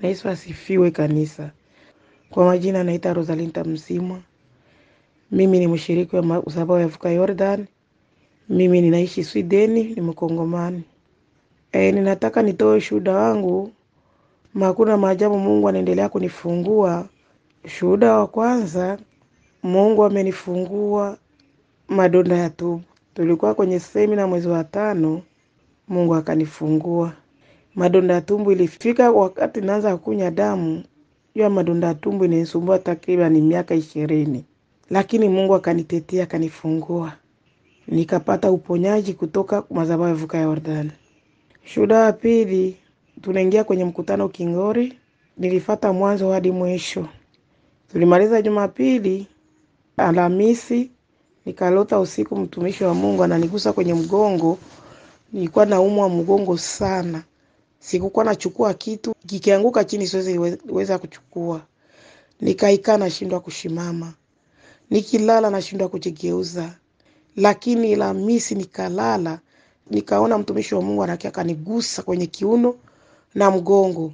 Bwana Yesu asifiwe kanisa. Kwa majina naita Rosalinta Msimwa. Mimi ni mshiriki wa usaba ya Vuka Jordan. Mimi ninaishi Swideni, ni Mkongomani. E, ninataka nitoe shuhuda wangu. Makuna maajabu Mungu anaendelea kunifungua. Shuhuda wa kwanza, Mungu amenifungua madonda ya tumbo. Tulikuwa kwenye semina mwezi wa tano, Mungu akanifungua madonda ya tumbo. Ilifika wakati naanza kunya damu, hiyo madonda ya tumbo inanisumbua takriban miaka ishirini, lakini Mungu akanitetea akanifungua, nikapata uponyaji kutoka madhabahu ya Vuka Yordani. Shuhuda ya pili, tunaingia kwenye mkutano Kingori, nilifata mwanzo hadi mwisho. Tulimaliza Jumapili, Alhamisi nikalota usiku, mtumishi wa Mungu ananigusa kwenye mgongo. Nilikuwa naumwa mgongo sana, sikukuwa nachukua kitu, kikianguka chini siwezi weza kuchukua. Nikaikaa nashindwa kushimama, nikilala nashindwa kujigeuza. Lakini lamisi nikalala, nikaona mtumishi wa Mungu anakia akanigusa kwenye kiuno na mgongo.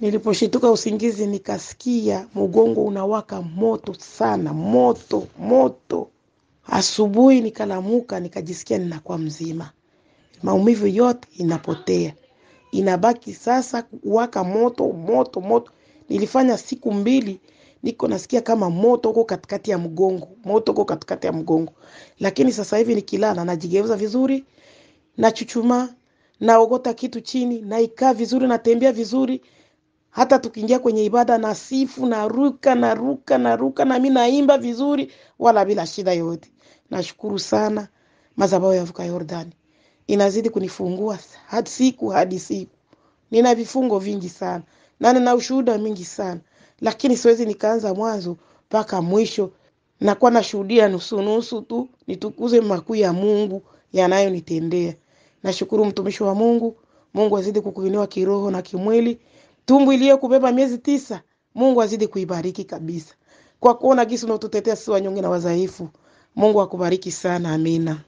Niliposhituka usingizi, nikasikia mgongo unawaka moto sana, moto moto. Asubuhi nikalamuka, nikajisikia ninakuwa mzima, maumivu yote inapotea, inabaki sasa kuwaka moto moto moto. Nilifanya siku mbili, niko nasikia kama moto uko katikati ya mgongo, moto uko katikati ya mgongo. Lakini sasa hivi nikilala, najigeuza vizuri, nachuchuma, naogota kitu chini, naikaa vizuri, natembea vizuri hata tukiingia kwenye ibada na sifu na ruka na ruka na ruka na mimi naimba vizuri, wala bila shida yoyote. Nashukuru sana madhabahu ya Vuka Yordani, inazidi kunifungua hadi siku hadi siku. Nina vifungo vingi sana na nina ushuhuda mingi sana, lakini siwezi nikaanza mwanzo mpaka mwisho. Nakuwa nashuhudia nusu nusu tu, nitukuze makuu ya Mungu yanayonitendea. Nashukuru mtumishi wa Mungu. Mungu azidi kukuinua kiroho na kimwili tumbu iliyokubeba miezi tisa, Mungu azidi kuibariki kabisa, kwa kuona gisi unatutetea sisi wanyonge na wadhaifu. Mungu akubariki sana, amina.